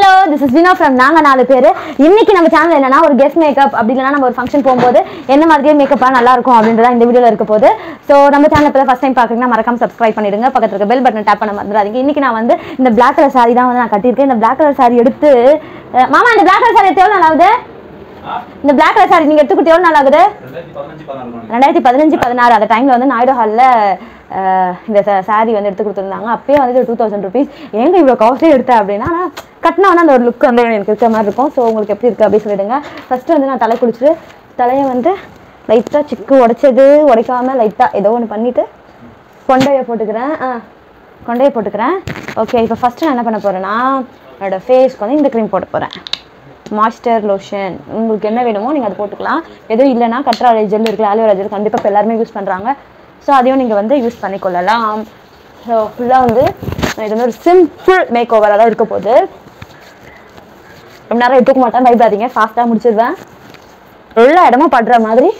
Hello this is Vino from நாங்க நாலு பேர். இன்னைக்கு நம்ம சேனல் என்னன்னா ஒரு கெஸ்ட் மேக்கப் அப்படி இல்லைன்னா நம்ம ஒரு ஃபங்க்ஷன் போகும்போது என்ன மாதிரியே மேக்கப்பாக நல்லா இருக்கும் அப்படின்றத இந்த வீடியோல இருக்க போது ஸோ நம்ம சேனல் இப்போ ஃபர்ஸ்ட் டைம் பார்க்குறீங்கன்னா மறக்காம சப்ஸ்கிரைப் பண்ணிடுங்க. பக்கத்துல இருக்க பெல் பட்டன் டேப் பண்ண மறந்துடாதீங்க. இன்னைக்கு நான் வந்து இந்த பிளாக் கலர் saree தான் வந்து நான் கட்டியிருக்கேன். இந்த பிளாக் கலர் saree எடுத்து மாமா இந்த பிளாக் கலர் saree எடுத்து எவ்வளோ ஆகுது? இந்த பிளாக் கலர் saree நீங்க எடுத்துக்கிட்டு எவ்வளோ நாள் ஆகுது? ரெண்டாயிரத்தி பதினஞ்சு பதினாறு ரெண்டாயிரத்தி பதினஞ்சு பதினாறு. அந்த டைமில் வந்து நாயுடு ஹாலில் இந்த சாரீ வந்து எடுத்து கொடுத்துருந்தாங்க. அப்பயே வந்துட்டு டூ தௌசண்ட் ருபீஸ் எங்க இவ்வளோ காஸ்ட்லி எடுத்தேன் அப்படின்னா ஆனால் கட்டினா வந்து அந்த ஒரு லுக் வந்து எனக்கு இருக்கிற மாதிரி இருக்கும். ஸோ உங்களுக்கு எப்படி இருக்குது அப்படின்னு சொல்லிடுங்க. ஃபஸ்ட்டு வந்து நான் தலை குளிச்சுட்டு தலையை வந்து லைட்டாக சிக்கு உடைச்சது உடைக்காமல் லைட்டாக ஏதோ ஒன்று பண்ணிவிட்டு கொண்டையை போட்டுக்கிறேன். ஆ கொண்டையை போட்டுக்கிறேன். ஓகே இப்போ ஃபஸ்ட்டு நான் என்ன பண்ண போகிறேன்னா என்னோட ஃபேஸ்க்கு வந்து இந்த க்ரீம் போட போகிறேன் மாய்ஸ்டர் லோஷன் உங்களுக்கு என்ன வேணுமோ நீங்கள் அது போட்டுக்கலாம். எதுவும் இல்லைன்னா கற்றாழை ஜெல் இருக்குல்ல ஆலோவேரா ஜெல் கண்டிப்பாக இப்போ எல்லாருமே யூஸ் பண்ணுறாங்க ஸோ அதையும் நீங்கள் வந்து யூஸ் பண்ணிக்கொள்ளலாம். ஸோ ஃபுல்லாக வந்து இது வந்து ஒரு சிம்பிள் மேக் ஓவராக தான் இருக்க போகுது. ரொம்ப நேரம் எடுத்துக்க மாட்டேன். பயப்படாதீங்க ஃபாஸ்ட்டாக முடிச்சிடுவேன் எல்லா இடமும் படுற மாதிரி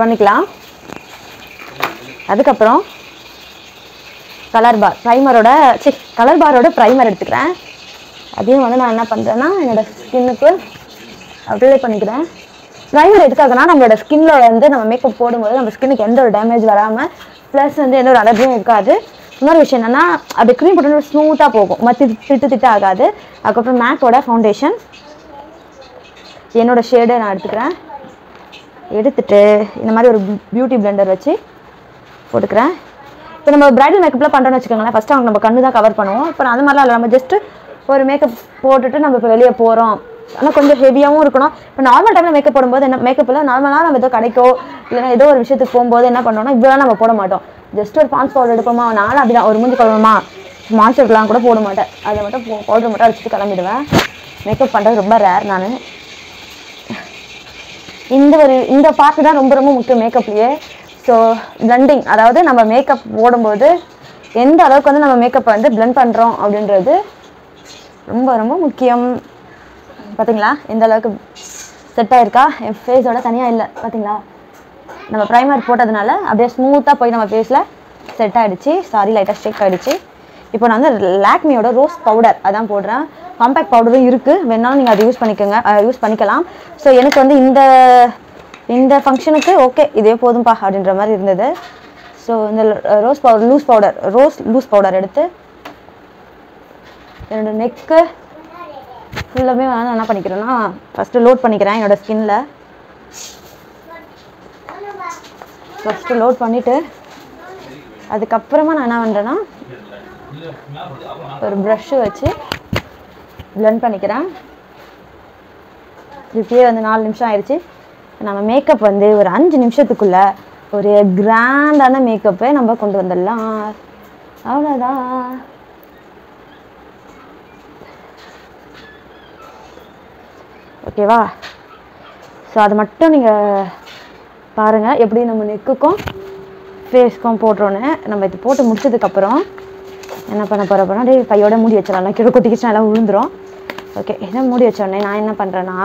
பண்ணிக்கலாம். அதுக்கப்புறம் கலர் பார் ப்ரைமரோட சி கலர் பாரோட ப்ரைமர் எடுத்துக்கிறேன். அதையும் வந்து நான் என்ன பண்ணுறேன்னா என்னோட ஸ்கின்னுக்கு அப்ளை பண்ணிக்கிறேன். ப்ரைமர் எதுக்காகனா நம்மளோட ஸ்கின்ல வந்து நம்ம மேக்கப் போடும்போது நம்ம ஸ்கின்னுக்கு எந்த ஒரு டேமேஜ் வராமல் ப்ளஸ் வந்து எந்த ஒரு அலர்ஜியும் இருக்காது. இன்னொரு விஷயம் என்னன்னா அது க்ரீம் போட்டு ஸ்மூத்தாக போகும். மற்ற திட்டு திட்டு ஆகாது அதுக்கப்புறம் மேக்கோட ஃபவுண்டேஷன் என்னோட ஷேடை நான் எடுத்துக்கிறேன். எடுத்துட்டு இந்த மாதிரி ஒரு பியூட்டி பிளெண்டர் வச்சு போட்டுக்கிறேன். இப்போ நம்ம பிரைடல் மேக்கப்லாம் பண்ணுறோம்னு வச்சுக்கோங்களேன். ஃபஸ்ட்டு அவங்க நம்ம கண்ணு தான் கவர் பண்ணுவோம். இப்போ அந்த மாதிரிலாம் இல்லை. நம்ம ஜஸ்ட்டு ஒரு மேக்கப் போட்டுட்டு நம்ம இப்போ வெளியே போகிறோம் ஆனால் கொஞ்சம் ஹெவியாகவும் இருக்கணும். இப்போ நார்மல் டைமில் மேக்கப் போடும்போது என்ன மேக்கப்பில் நார்மலாக நம்ம ஏதோ கிடைக்கோ இல்லைன்னா ஏதோ ஒரு விஷயத்துக்கு போகும்போது என்ன பண்ணோம்னா இவ்வளோ நம்ம போட மாட்டோம். ஜஸ்ட் ஒரு பான்ஸ் பவுடர் எடுப்போமா நானும் அப்படி ஒரு மூஞ்சி கொள்ளணுமா மாய்ஸ்சர்லாம் கூட போட மாட்டேன். அதை மட்டும் பவுடர் மட்டும் அடிச்சுட்டு கிளம்பிடுவேன். மேக்கப் பண்ணுறது ரொம்ப ரேர் நான். இந்த ஒரு இந்த பார்ட்டு தான் ரொம்ப ரொம்ப முக்கியம் மேக்கப்லேயே ஸோ பிளண்டிங் அதாவது நம்ம மேக்கப் போடும்போது எந்த அளவுக்கு வந்து நம்ம மேக்கப்பை வந்து பிளெண்ட் பண்ணுறோம் அப்படின்றது ரொம்ப ரொம்ப முக்கியம். பார்த்தீங்களா எந்த அளவுக்கு செட் ஆயிருக்கா? என் ஃபேஸோட தனியாக இல்லை பார்த்தீங்களா நம்ம ப்ரைமர் போட்டதுனால அப்படியே ஸ்மூத்தாக போய் நம்ம ஃபேஸில் செட் ஆகிடுச்சு சாரி லைட்டாக ஸ்டேக் ஆகிடுச்சு இப்போ நான் வந்து லாக்மியோட ரோஸ் பவுடர் அதான் போடுறேன். காம்பேக்ட் பவுடரும் இருக்குது வேணாலும் நீங்கள் அதை யூஸ் பண்ணிக்கோங்க. யூஸ் பண்ணிக்கலாம். ஸோ எனக்கு வந்து இந்த இந்த ஃபங்க்ஷனுக்கு ஓகே இதே போதும்பா அப்படின்ற மாதிரி இருந்தது. ஸோ இந்த rose powder loose powder rose loose powder எடுத்து என்னோடய நெக்கு ஃபுல்லாமே நான் என்ன பண்ணிக்கிறேன்னா ஃபஸ்ட்டு லோட் பண்ணிக்கிறேன் என்னோட ஸ்கின்ல ஃபஸ்ட்டு லோட் பண்ணிவிட்டு அதுக்கப்புறமா நான் என்ன பண்ணுறேன்னா ஒரு ப்ரஷ்ஷு வச்சு ப்ளெண்ட் பண்ணிக்கிறேன். இப்பயே வந்து நாலு நிமிஷம் ஆயிடுச்சு நம்ம மேக்கப் வந்து ஒரு அஞ்சு நிமிஷத்துக்குள்ளே ஒரு கிராண்டான மேக்கப்பை நம்ம கொண்டு வந்துடலாம். அவ்வளோதான் ஓகேவா? ஸோ அது மட்டும் நீங்கள் பாருங்கள் எப்படி நம்ம நெக்குக்கும் ஃபேஸ்க்கும் போடுறோன்னு நம்ம இது போட்டு முடிச்சதுக்கப்புறம் என்ன பண்ண போகிற போகிறோம் அப்படியே கையோட மூடி வச்சிடலாம். கீழே கொட்டிக்கிச்சு நல்லா விழுந்துரும் ஓகே இதை மூடி வச்சோடனே நான் என்ன பண்ணுறேன்னா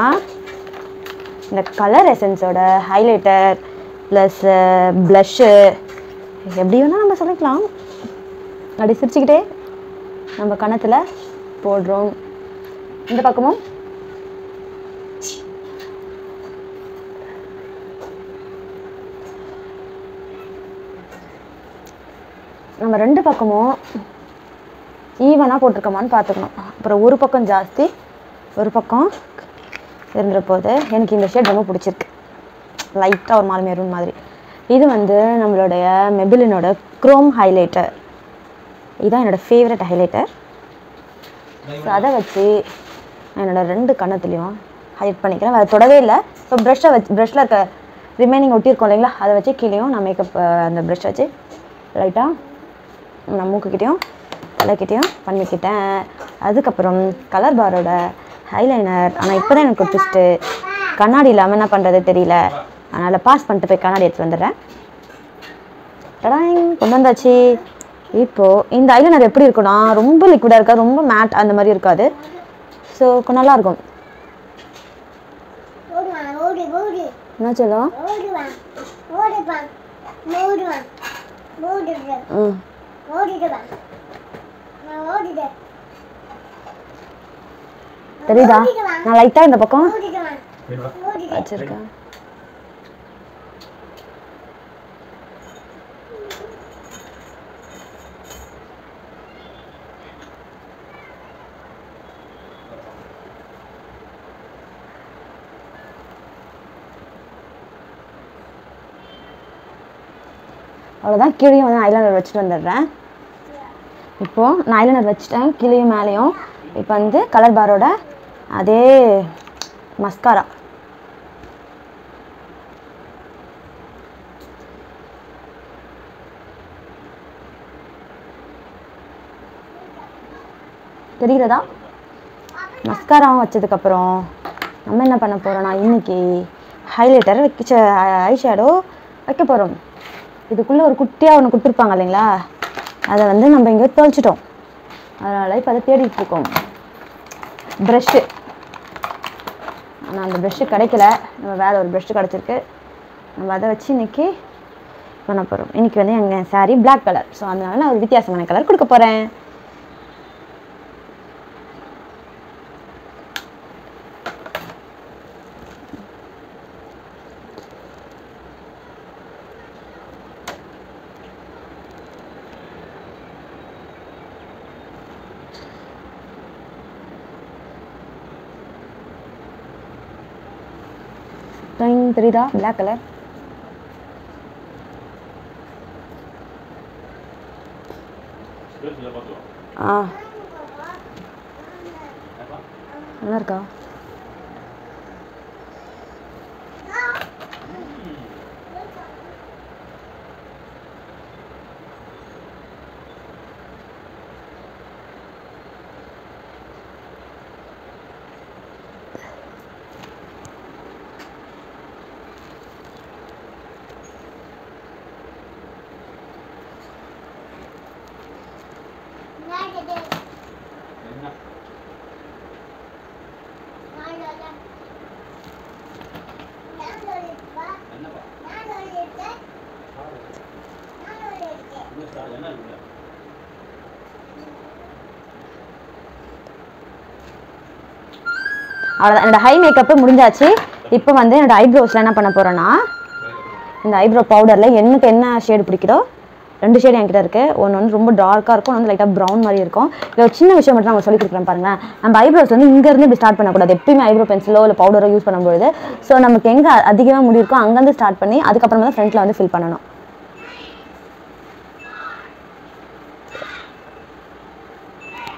இந்த கலர் எசன்ஸோட ஹைலைட்டர் ப்ளஸ் ப்ளஷ்ஷு எப்படி வேணால் நம்ம சொல்லிக்கலாம் அப்படி சிரிச்சுக்கிட்டே நம்ம கணத்தில் போடுறோம். இந்த பக்கமும் நம்ம ரெண்டு பக்கமும் ஈவனாக போட்டிருக்கோமான்னு பார்த்துக்கணும். அப்புறம் ஒரு பக்கம் ஜாஸ்தி ஒரு பக்கம் இருந்துற போது எனக்கு இந்த ஷேட் ரொம்ப பிடிச்சிருக்கு. லைட்டாக ஒரு மாதிரி மெரூன் மாதிரி. இது வந்து நம்மளுடைய மெபிலினோட க்ரோம் ஹைலைட்டர் இதுதான் என்னோட ஃபேவரட் ஹைலைட்டர் ஸோ அதை வச்சு நான் என்னோட ரெண்டு கண்ணத்துலேயும் ஹைலைட் பண்ணிக்கிறேன். அதை தொடவே இல்லை. ஸோ ப்ரஷ்ஷை வச்சு ப்ரெஷ்ஷில் இருக்க ரிமைனிங் ஒட்டியிருக்கோம் இல்லைங்களா? அதை வச்சு கீழேயும் நான் மேக்கப் அந்த ப்ரெஷ் வச்சு லைட்டாக நான் மூக்குக்கிட்டேயும் தலைக்கிட்டேயும் பண்ணிக்கிட்டேன். அதுக்கப்புறம் கலர் பாரோட ஹைலைனர் ஆனால் இப்போ தான் எனக்கு ட்விஸ்ட்டு கண்ணாடி இல்லாமல் என்ன பண்ணுறது தெரியல. அதனால் பாஸ் பண்ணிட்டு போய் கண்ணாடி எடுத்து வந்துடுறேன். டடாங் கொண்டு வந்தாச்சு. இப்போது இந்த ஐலைனர் எப்படி இருக்குன்னா ரொம்ப லிக்விடாக இருக்காது ரொம்ப மேட் அந்த மாதிரி இருக்காது. ஸோ நல்லா இருக்கும். ஓடுவான் ஓடு ஓடு என்ன ஓடுறேன் ம். தெரியுதா? நான் லைட்டாக இந்த பக்கம்? வச்சிருக்கேன். அவ்வளோதான் கீழே வந்து ஐலைனர் வச்சுட்டு வந்துடுறேன். இப்போது நான் ஐலைனர் வச்சுட்டேன் கீழேயும் மேலேயும். இப்போ வந்து கலர் பாரோட அதே மஸ்காரா தெரிகிறதா? மஸ்காராவும் வச்சதுக்கப்புறம் நம்ம என்ன பண்ண போகிறோம்னா இன்னைக்கு ஹைலைட்டர் வைக்க ஐ ஷேடோ வைக்க போகிறோம் இதுக்குள்ளே ஒரு குட்டியாக ஒன்று கொடுத்துருப்பாங்க இல்லைங்களா? அதை வந்து நம்ம இங்கே தொலைச்சிட்டோம் அதனால் இப்போ அதை தேடிட்டு இருக்கோம். ப்ரெஷ்ஷு ஆனால் அந்த ப்ரெஷ்ஷு கிடைக்கல. நம்ம வேறு ஒரு ப்ரெஷ்ஷு கிடச்சிருக்கு. நம்ம அதை வச்சு இன்றைக்கி பண்ண போகிறோம் இன்னைக்கு வந்து எங்கள் சாரீ பிளாக் கலர் ஸோ அதனால நான் ஒரு வித்தியாசமான கலர் கொடுக்க போகிறேன் ட்ரைன் தெரியுதா? Black colour. ஆ. நல்லா இருக்கா வாங்க என்ன? வாங்க நான் சொல்லிட்டா என்னப்பா? நான் சொல்லிட்டேன் சாரு, நான் என்ன? அவ்வளோதான் என்னோட ஹை மேக்கப்பு முடிஞ்சாச்சு. இப்போ வந்து என்னோட ஐப்ரோஸில் என்ன பண்ண போகிறேன்னா இந்த ஐப்ரோ பவுடரில் எனக்கு என்ன ஷேடு பிடிக்குதோ ரெண்டு ஷேட் என்கிட்ட இருக்குது ஒன்று வந்து ரொம்ப டார்க்காக இருக்கும் ஒன்று வந்து லைட்டாக ப்ரௌன் மாதிரி இருக்கும். இல்லை ஒரு சின்ன விஷயம் மட்டும் நான் சொல்லி கொடுக்குறேன் பாருங்களேன் நம்ம ஐப்ரோஸ் வந்து இங்கேருந்து இப்படி ஸ்டார்ட் பண்ணக்கூடாது. எப்பயுமே ஐப்ரோ பென்சிலோ இல்லை பவுடரோ யூஸ் பண்ணும்பொழுது ஸோ நமக்கு எங்கே அதிகமாக முடி இருக்கோ அங்கேருந்து ஸ்டார்ட் பண்ணி அதுக்கப்புறமா தான் ஃப்ரண்ட்டில் வந்து ஃபில் பண்ணணும்.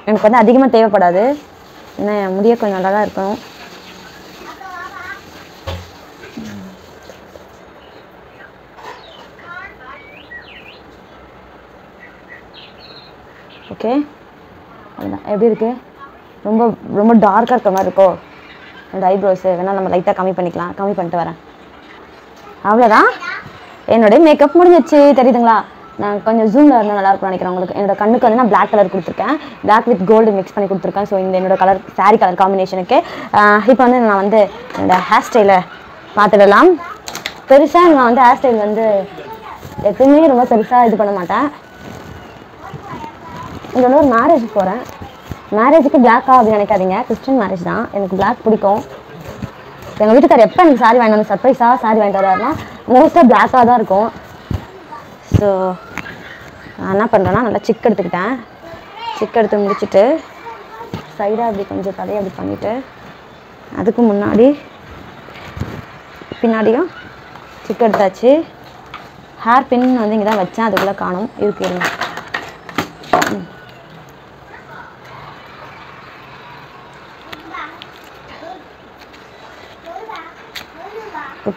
எனக்கு வந்து அதிகமாக தேவைப்படாது. ஏன்னா என் முடிய கொஞ்சம் நல்லா தான் இருக்கணும் ஓகே? அதுதான் எப்படி இருக்குது ரொம்ப ரொம்ப டார்க்காக இருக்க மாதிரி இருக்கோ? என்னோடய ஐப்ரோஸு வேணால் நம்ம லைட்டாக கம்மி பண்ணிக்கலாம். கம்மி பண்ணிட்டு வரேன். அவ்வளோதான் என்னுடைய மேக்கப் முடிஞ்சிச்சு. தெரியுதுங்களா? நான் கொஞ்சம் ஜூமில் இருந்தால் நல்லா இருக்கும் நினைக்கிறேன் உங்களுக்கு. என்னோட கண்ணுக்கு வந்து நான் பிளாக் கலர் கொடுத்துருக்கேன். பிளாக் வித் கோல்டு மிக்ஸ் பண்ணி கொடுத்துருக்கேன். ஸோ இந்த என்னோட கலர் saree கலர் காம்பினேஷனுக்கு இப்போ வந்து நான் வந்து என்னோட ஹேர் ஸ்டைலை பார்த்துடலாம். பெருசாக நான் வந்து ஹேர் ஸ்டைல் வந்து எப்பயுமே ரொம்ப பெருசாக இது பண்ண மாட்டேன். இங்கே ஒரு மேரேஜ் போகிறேன் மேரேஜுக்கு பிளாக்கா அப்படின்னு நினைக்காதீங்க. கிறிஸ்டின் மேரேஜ் தான். எனக்கு பிளாக் பிடிக்கும். எங்கள் வீட்டுக்கார் எப்போ எனக்கு சாரி வாங்கிட்டு வந்து சர்ப்ரைஸாக சாரி வாங்கிட்டு வர்றாருன்னா மோஸ்ட்டாக பிளாக்காக தான் இருக்கும். ஸோ நான் என்ன பண்ணுறேன்னா நல்லா சிக் எடுத்துக்கிட்டேன். சிக் எடுத்து முடிச்சுட்டு சைடாக அப்படி கொஞ்சம் தலையை அப்படி பண்ணிவிட்டு அதுக்கு முன்னாடி பின்னாடியும் சிக் எடுத்தாச்சு. ஹேர் பின் வந்து இங்கே தான் வச்சேன். அதுக்குள்ளே காணும். இருக்கு இருங்க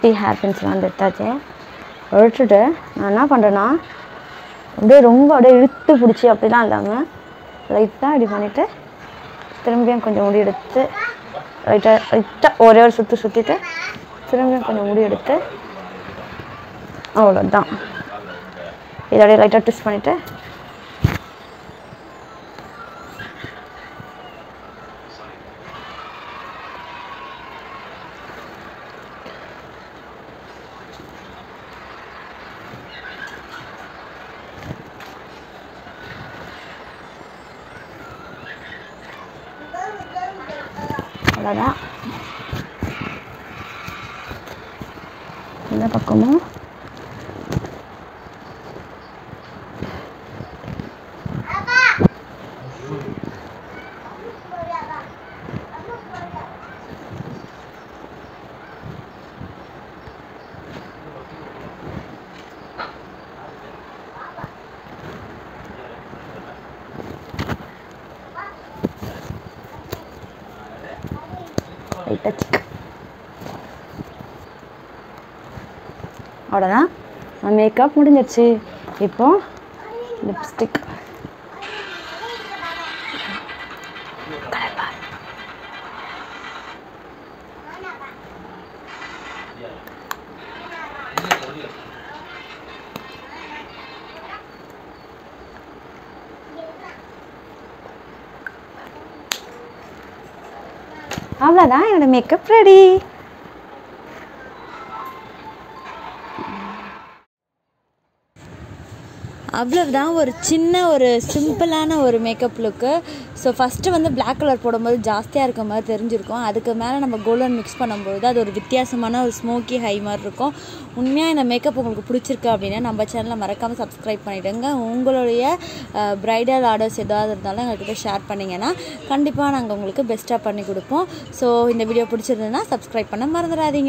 குட்டி ஹேர் பின்ஸ்லாம் வந்து எடுத்தாச்சு. எடுத்துட்டு நான் என்ன பண்ணுறேன்னா அப்படியே ரொம்ப அப்படியே இழுத்து பிடிச்சி அப்படிலாம் இல்லாமல் லைட்டாக இப்படி பண்ணிவிட்டு திரும்பியும் கொஞ்சம் முடி எடுத்து லைட்டாக லைட்டாக ஒரே ஒரு சுற்றி சுற்றிட்டு திரும்பியும் கொஞ்சம் முடி எடுத்து அவ்வளோதான் இதை அப்படியே லைட்டாக ட்விஸ்ட் பண்ணிவிட்டு அவ்வளோதான் இந்த பக்கமும் லைட்டாக சிக் அவ்வளோதான் மேக்கப் முடிஞ்சிருச்சு. இப்போ லிப்ஸ்டிக் அவ்வளோதான் என்னோடய மேக்கப் ரெடி அவ்வளவுதான் ஒரு சின்ன ஒரு சிம்பிளான ஒரு மேக்கப் லுக்கு ஸோ ஃபஸ்ட்டு வந்து பிளாக் கலர் போடும்போது ஜாஸ்தியாக இருக்க மாதிரி தெரிஞ்சிருக்கும். அதுக்கு மேலே நம்ம கோல்டன் மிக்ஸ் பண்ணும்போது அது ஒரு வித்தியாசமான ஒரு ஸ்மோக்கி ஹை மாதிரி இருக்கும். உண்மையாக இந்த மேக்கப் உங்களுக்கு பிடிச்சிருக்கு அப்படின்னா நம்ம சேனலை மறக்காமல் சப்ஸ்கிரைப் பண்ணிவிடுங்க உங்களுடைய ப்ரைடல் ஆர்டர்ஸ் ஏதாவது இருந்தாலும் எங்கள்கிட்ட ஷேர் பண்ணிங்கன்னா கண்டிப்பாக நாங்கள் உங்களுக்கு பெஸ்ட்டாக பண்ணி கொடுப்போம். ஸோ இந்த வீடியோ பிடிச்சிருந்ததுன்னா சப்ஸ்கிரைப் பண்ண மறந்துடாதீங்க.